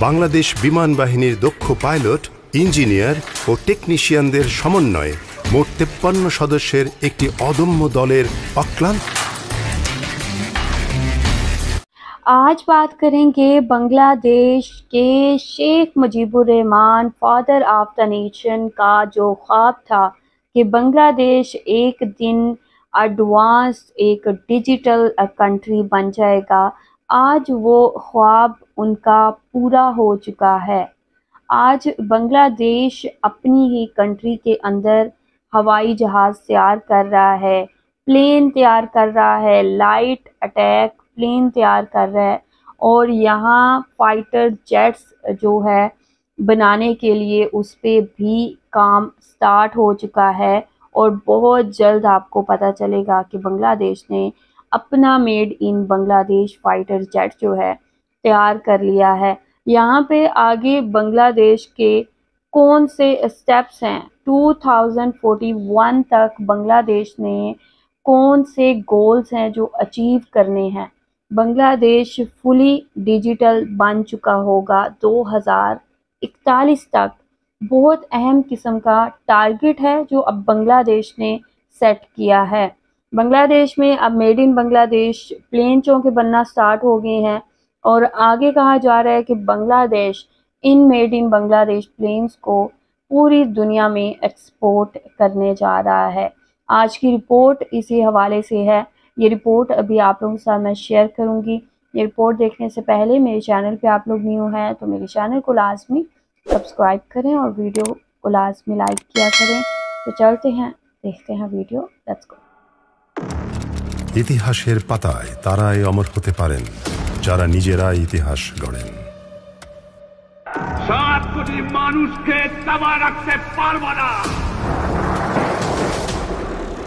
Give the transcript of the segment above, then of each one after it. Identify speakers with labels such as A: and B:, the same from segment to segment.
A: বাংলাদেশ বিমান বাহিনীর দক্ষ পাইলট ইঞ্জিনিয়ার ও টেকনিশিয়ানদের সমন্বয়ে মোট তেপ্পান্ন সদস্যের একটি অদম্য দলের অক্লান্ত
B: आज बात करेंगे बांग्लादेश के Sheikh Mujibur Rahman father of the nation का जो ख्वाब था कि बांग्लादेश एक दिन एडवांस एक डिजिटल कंट्री बन जाएगा आज वो ख्वाब उनका पूरा हो चुका है। आज बांग्लादेश अपनी ही कंट्री के अंदर हवाई जहाज़ तैयार कर रहा है प्लेन तैयार कर रहा है लाइट अटैक प्लेन तैयार कर रहा है और यहाँ फाइटर जेट्स जो है बनाने के लिए उस पर भी काम स्टार्ट हो चुका है और बहुत जल्द आपको पता चलेगा कि बांग्लादेश ने अपना made in Bangladesh fighter jet जो है, तैयार कर लिया है। यहाँ पे आगे बांग्लादेश के कौन से स्टेप्स हैं? 2041 तक बांग्लादेश ने कौन से गोल्स हैं जो अचीव करने हैं? बांग्लादेश फुली डिजिटल बन चुका होगा 2041 तक। बहुत अहम किस्म का टारगेट है जो अब बांग्लादेश ने सेट किया है। बांग्लादेश में अब मेड इन बांग्लादेश प्लेन चौके बनना स्टार्ट हो गए हैं और आगे कहा जा रहा है कि Bangladesh in made in Bangladesh planes को पूरी दुनिया में एक्सपोर्ट करने जा रहा है। आज की रिपोर्ट इसी हवाले से है। ये रिपोर्ट अभी आप लोगों के साथ मैं शेयर करूँगी। ये रिपोर्ट देखने से पहले मेरे चैनल पे आप लोग न्यू हैं तो मेरे चैनल को लाजमी सब्सक्राइब करें और वीडियो को लाजमी लाइक किया करें। तो चलते हैं, देखते हैं वीडियो लेट्स गो
A: ইতিহাসের পাতায় তারাই অমর হতে পারেন যারা নিজেরা ইতিহাস গড়েন।
C: সাত কোটি মানুষকে রাখতে পারব না।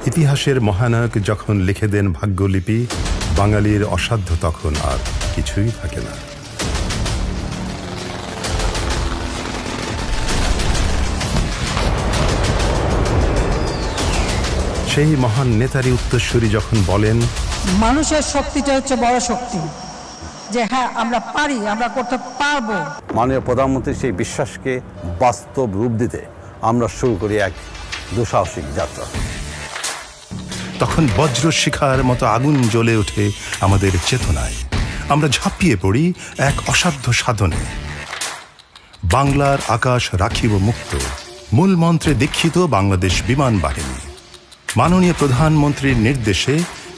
A: ইতিহাসের মহানায়ক যখন লিখে দেন ভাগ্যলিপি বাঙালির অসাধ্য তখন আর কিছুই থাকে না। সেই মহান নেতারই উত্তরসূরি যখন বলেন
D: মানুষের শক্তিটা হচ্ছে বড় শক্তি। যে হ্যাঁ আমরা পারি আমরা করতে পারব।
E: মাননীয় প্রধানমন্ত্রী সেই বিশ্বাসকে বাস্তব রূপ দিতে আমরা শুরু করি এক দুঃসাহসিক যাত্রা।
A: তখন বজ্র শিখার মতো আগুন জ্বলে ওঠে আমাদের চেতনায়। আমরা ঝাঁপিয়ে পড়ি এক অসাধ্য সাধনে। বাংলার আকাশ রাখিব মুক্ত। মূল মন্ত্রে দীক্ষিত বাংলাদেশ বিমান বাহিনী। মাননীয় প্রধানমন্ত্রীর নির্দেশে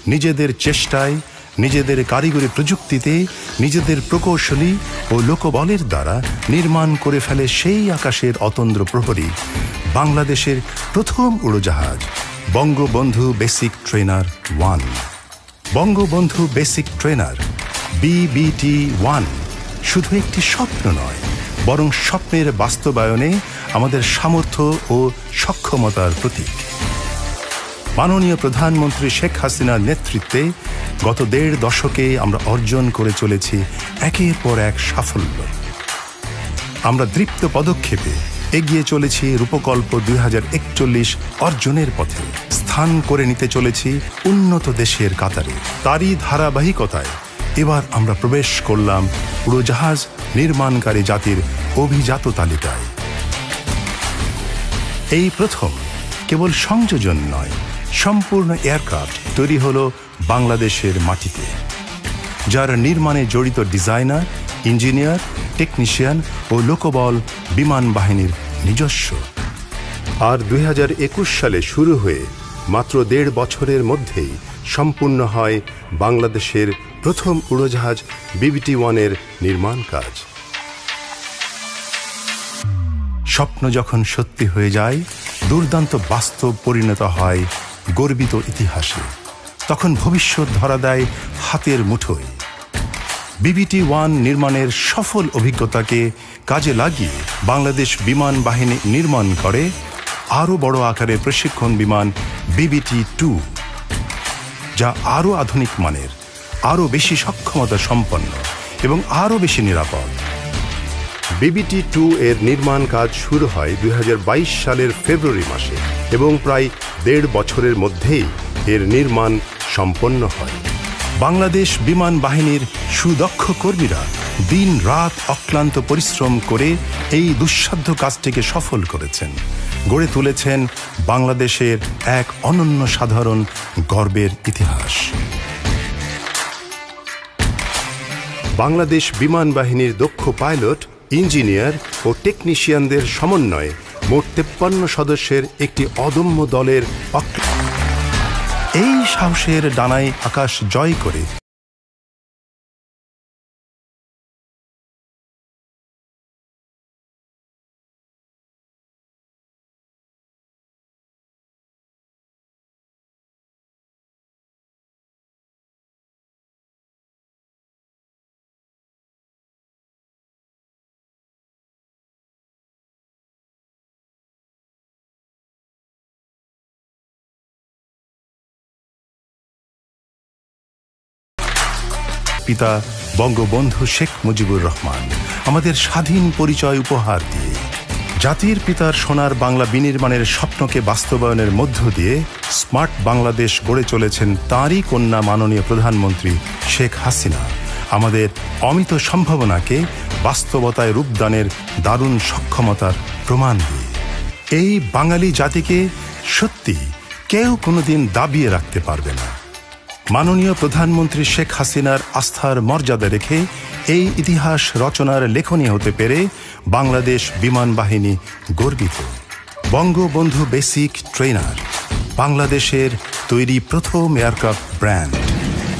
A: নিজেদের চেষ্টায়, নিজেদের কারিগরি প্রযুক্তিতে, নিজেদের প্রকৌশলী ও লোকবলের দ্বারা নির্মাণ করে ফেলে সেই আকাশের অতন্দ্র প্রহরী বাংলাদেশের প্রথম উড়োজাহাজ, Bangabandhu basic trainer one. Bangabandhu basic trainer BBT one শুধু একটি স্বপ্ন নয়, বরং স্বপ্নের বাস্তবায়নে আমাদের সামর্থ্য ও সক্ষমতার প্রতীক। মাননীয় প্রধানমন্ত্রী শেখ হাসিনার নেতৃত্বে গত দেড় দশকে আমরা অর্জন করে চলেছি একের পর এক সাফল্য। আমরা দৃপ্ত পদক্ষেপে এগিয়ে চলেছি রূপকল্প দুই হাজার একচল্লিশ অর্জনের পথে। স্থান করে নিতে চলেছি উন্নত দেশের কাতারে। তারই ধারাবাহিকতায় এবার আমরা প্রবেশ করলাম উড়োজাহাজ নির্মাণকারী জাতির অভিজাত তালিকায়। এই প্রথম কেবল সংযোজন নয় সম্পূর্ণ এয়ারক্রাফট তৈরি হলো বাংলাদেশের মাটিতে। যার নির্মাণে জড়িত ডিজাইনার ইঞ্জিনিয়ার টেকনিশিয়ান ও লোকবল বিমান বাহিনীর নিজস্ব। আর দুই হাজার একুশ সালে শুরু হয়ে মাত্র দেড় বছরের মধ্যেই সম্পূর্ণ হয় বাংলাদেশের প্রথম উড়োজাহাজ বিবিটি ওয়ানের নির্মাণ কাজ। স্বপ্ন যখন সত্যি হয়ে যায়, দুর্দান্ত বাস্তব পরিণত হয় গর্বিত ইতিহাসে। তখন ভবিষ্যৎ ধরা দেয় হাতের মুঠোয়। বিবিটি ওয়ান নির্মাণের সফল অভিজ্ঞতাকে কাজে লাগিয়ে বাংলাদেশ বিমান বাহিনী নির্মাণ করে আরও বড় আকারের প্রশিক্ষণ বিমান বিবিটি টু যা আরও আধুনিক মানের, আরও বেশি সক্ষমতা সম্পন্ন এবং আরও বেশি নিরাপদ। বিবিটি টু এর নির্মাণ কাজ শুরু হয় দুই হাজার বাইশ সালের ফেব্রুয়ারি মাসে এবং প্রায় দেড় বছরের মধ্যেই এর নির্মাণ সম্পন্ন হয়। বাংলাদেশ বিমান বাহিনীর সুদক্ষ কর্মীরা দিন রাত অক্লান্ত পরিশ্রম করে এই দুঃসাধ্য কাজটিকে সফল করেছেন। গড়ে তুলেছেন বাংলাদেশের এক অনন্য সাধারণ গর্বের ইতিহাস। বাংলাদেশ বিমান বাহিনীর দক্ষ পাইলট, ইঞ্জিনিয়ার ও টেকনিশিয়ানদের সমন্বয়ে মোট তেপ্পান্ন সদস্যের একটি অদম্য দলের এই সাহসের ডানায় আকাশ জয় করে পিতা বঙ্গবন্ধু শেখ মুজিবুর রহমান, আমাদের স্বাধীন পরিচয় উপহার দিয়ে, জাতির পিতার সোনার বাংলা বিনির্মাণের স্বপ্নকে বাস্তবায়নের মধ্য দিয়ে স্মার্ট বাংলাদেশ গড়ে চলেছেন তাঁরই কন্যা মাননীয় প্রধানমন্ত্রী শেখ হাসিনা। আমাদের অমিত সম্ভাবনাকে বাস্তবতায় রূপদানের দারুণ সক্ষমতার প্রমাণ দিয়ে। এই বাঙালি জাতিকে সত্যি কেউ কোনোদিন দাবিয়ে রাখতে পারবে না। মাননীয় প্রধানমন্ত্রী শেখ হাসিনার আস্থার মর্যাদা রেখে এই ইতিহাস রচনার লেখনী হতে পেরে বাংলাদেশ বিমান বাহিনী গর্বিত বঙ্গবন্ধু বেসিক ট্রেনার বাংলাদেশের তৈরি প্রথম aircraft brand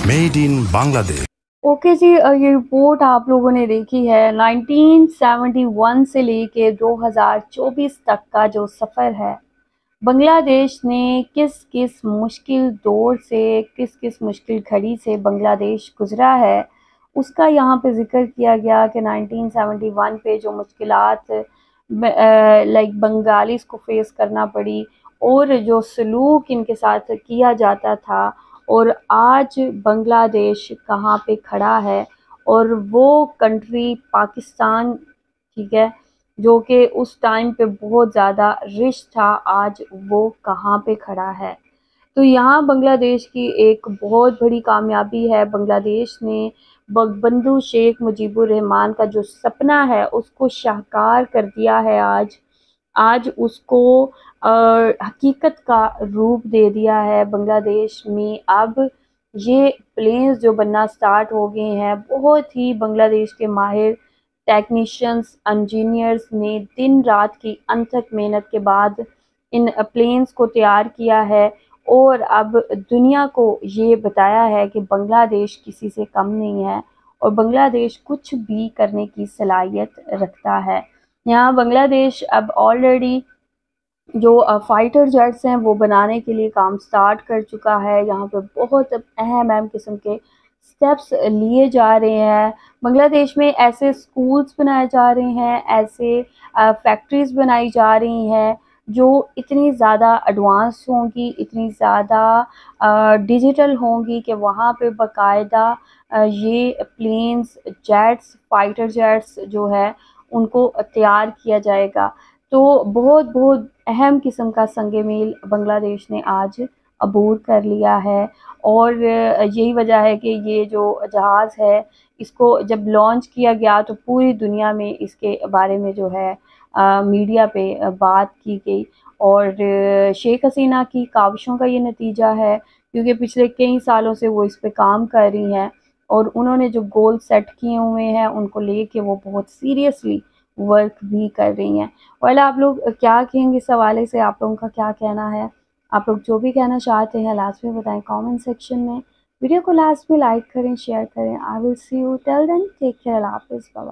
A: made in Bangladesh
B: okay ji अ, ये रिपोर्ट आप लोगों ने देखी है 1971 से लेके 2024 तक का जो सफ़र है बांग्लादेश ने किस किस मुश्किल दौर से किस किस मुश्किल घड़ी से बांग्लादेश गुजरा है, उसका यहाँ पे ज़िक्र किया गया कि 1971 पे जो मुश्किल लाइक बंगालीस को फेस करना पड़ी और जो सलूक इनके साथ किया जाता था और आज बांग्लादेश कहाँ पे खड़ा है और वो कंट्री पाकिस्तान, ठीक है जो कि उस टाइम पे बहुत ज़्यादा रिच था आज वो कहाँ पे खड़ा है? तो यहाँ बांग्लादेश की एक बहुत बड़ी कामयाबी है। बांग्लादेश ने बंधु शेख मुजीबुर रहमान का जो सपना है उसको शाहकार कर दिया है आज। आज उसको अ, हकीकत का रूप दे दिया है बांग्लादेश में। अब ये प्लेन्स जो बनना स्टार्ट हो गए हैं बहुत ही बांग्लादेश के माहिर टेक्नीशियंस इंजीनियर्स ने दिन रात की अनथक मेहनत के बाद इन प्लेन्स को तैयार किया है और अब दुनिया को ये बताया है कि बांग्लादेश किसी से कम नहीं है और बांग्लादेश कुछ भी करने की सलाहियत रखता है। यहाँ बांग्लादेश अब ऑलरेडी जो फाइटर जेट्स हैं वो बनाने के लिए काम स्टार्ट कर चुका है। यहाँ पे बहुत अहम अहम किस्म के स्टेप्स लिए जा रहे हैं। बांग्लादेश में ऐसे स्कूल्स बनाए जा रहे हैं, ऐसे फैक्ट्रीज बनाई जा रही हैं जो इतनी ज़्यादा एडवांस होंगी, इतनी ज़्यादा डिजिटल होंगी कि वहाँ पे बाकायदा ये प्लेन्स जेट्स फाइटर जेट्स जो है, उनको तैयार किया जाएगा। तो बहुत बहुत अहम किस्म का संग मेल बांग्लादेश ने आज अबूर कर लिया है। और यही वजह है कि ये जो जहाज़ है इसको जब लॉन्च किया गया तो पूरी दुनिया में इसके बारे में जो है अ, मीडिया पे बात की गई। और शेख हसीना की काविशों का ये नतीजा है क्योंकि पिछले कई सालों से वो इस पे काम कर रही हैं और उन्होंने जो गोल सेट किए हुए हैं उनको लेके वो बहुत सीरियसली वर्क भी कर रही हैं। वाला आप लोग क्या कहेंगे इस हवाले से? आप लोगों का क्या कहना है? आप लोग जो भी कहना चाहते हैं लास्ट में बताएँ कमेंट सेक्शन में। वीडियो को लास्ट में लाइक करें शेयर करें। I will see you till then take care हाफिज़ बाय